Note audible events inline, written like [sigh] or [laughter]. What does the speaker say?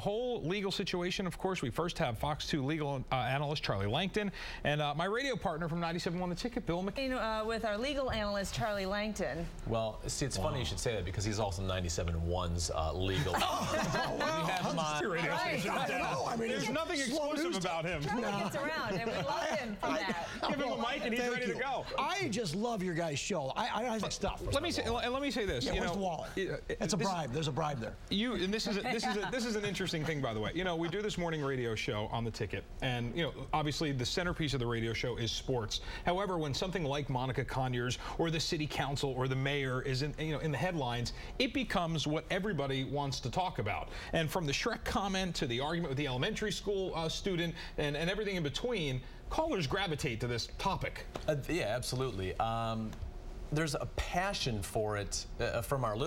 whole legal situation, of course, we first have Fox 2 legal uh, analyst Charlie Langton and uh, my radio partner from 97.1 The Ticket, Bill McKay. Uh, with our legal analyst, Charlie Langton. Well, see, it's funny you should say that because he's also 97.1's uh, legal. Oh, [laughs] we have him on. Radio Right. station, [laughs] I Dad. know, I mean, There's nothing exclusive about him. Charlie gets around, and we love him for that. Give him a mic and he's Thank ready you. to go. I just love your guys' show. I, I, I think stuff. Let me say, and let me say this. Yeah, you where's know, the wallet? it- it- uh, It's a this- bribe. There's a bribe there. You and this is a, this is a, this is an interesting thing, by the way. You know, we do this morning radio show on the ticket, and you know, obviously the centerpiece of the radio show is sports. However, when something like Monica Conyers or the city council or the mayor is in you know in the headlines, it becomes what everybody wants to talk about. And from the Shrek comment to the argument with the elementary school uh, student and, and everything in between, callers gravitate to this topic. Uh, yeah, absolutely. Um, there's a passion for it uh, from our